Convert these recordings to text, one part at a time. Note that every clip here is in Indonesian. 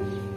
嗯。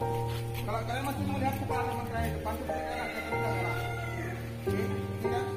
Kalau kalian masih melihat ke arah saya depan itu saya akan arah. Oke, tidak